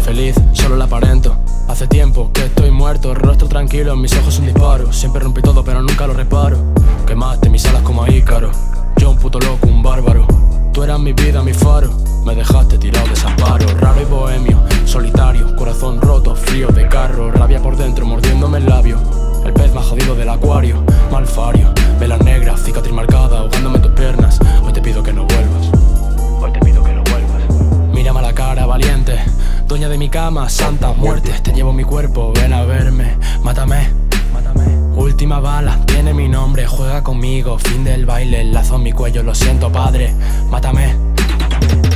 feliz, solo la aparento. Hace tiempo que estoy muerto, rostro tranquilo, mis ojos un disparo. Siempre rompí todo, pero nunca lo reparo. Quemaste mis Dueña de mi cama, santa muerte. Te llevo mi cuerpo, ven a verme. Mátame, mátame. Última bala, tiene mi nombre. Juega conmigo, fin del baile. Lazo en mi cuello, lo siento, padre. Mátame.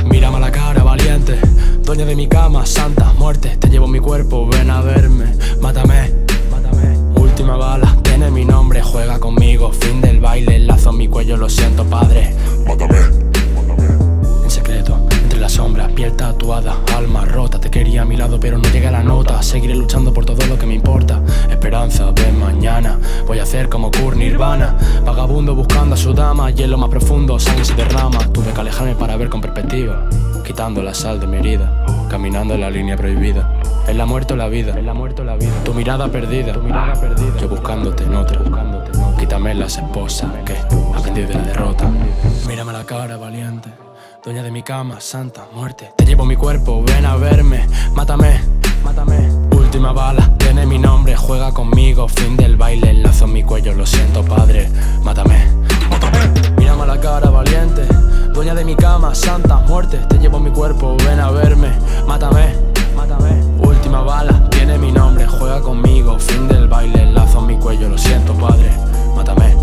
Mírame a la cara, valiente. Dueña de mi cama, santa muerte. Te llevo mi cuerpo, ven a verme. Mátame, mátame. Última bala, tiene mi nombre. Juega conmigo, fin del baile. Lazo en mi cuello, lo siento, padre. Piel alma rota. Te quería a mi lado, pero no llega la nota. Seguiré luchando por todo lo que me importa. Esperanza, ven mañana. Voy a hacer como Kurt Nirvana. Vagabundo buscando a su dama. Y en lo más profundo, sangre se derrama. Tuve que alejarme para ver con perspectiva. Quitando la sal de mi herida. Caminando en la línea prohibida. Es la muerte o la vida. Tu mirada perdida. Tu mirada perdida. Yo. Buscándote en otra. Quítame las esposas. Que aprendí de la derrota. Mírame la cara, valiente. Dueña de mi cama, santa muerte. Te llevo mi cuerpo, ven a verme. Mátame, mátame. Última bala, tiene mi nombre. Juega conmigo, fin del baile. Lazo en mi cuello, lo siento, padre. Mátame, mátame. Mírame a la cara, valiente. Dueña de mi cama, santa muerte. Te llevo mi cuerpo, ven a verme. Mátame, mátame. Última bala, tiene mi nombre. Juega conmigo, fin del baile. Lazo en mi cuello, lo siento, padre. Mátame,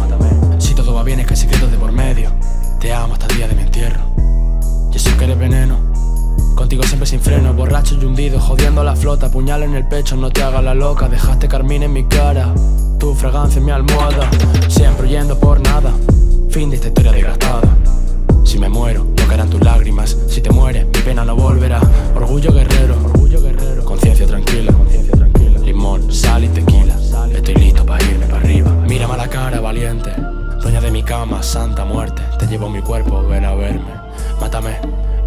mátame. Si todo va bien, es que hay secretos de por medio. Te amo hasta día sin freno, borracho y hundido, jodiendo la flota, puñal en el pecho, no te hagas la loca, dejaste carmín en mi cara, tu fragancia en mi almohada, siempre huyendo por nada, fin de esta historia desgastada. Si me muero, no caerán tus lágrimas, si te mueres, mi pena no volverá. Orgullo guerrero, orgullo guerrero, conciencia tranquila, conciencia tranquila, limón, sal y tequila, estoy listo para irme para arriba. Mírame a la cara, valiente, dueña de mi cama, santa muerte, te llevo mi cuerpo, ven a verme, mátame,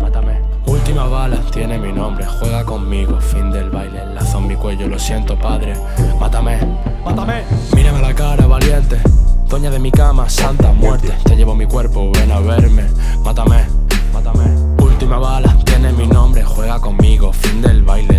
mátame última bala tiene mi nombre, juega conmigo, fin del baile, enlazo en mi cuello, lo siento padre, mátame, mátame, mírame la cara valiente, doña de mi cama, santa muerte, te llevo mi cuerpo, ven a verme, mátame, mátame, última bala tiene mi nombre, juega conmigo, fin del baile.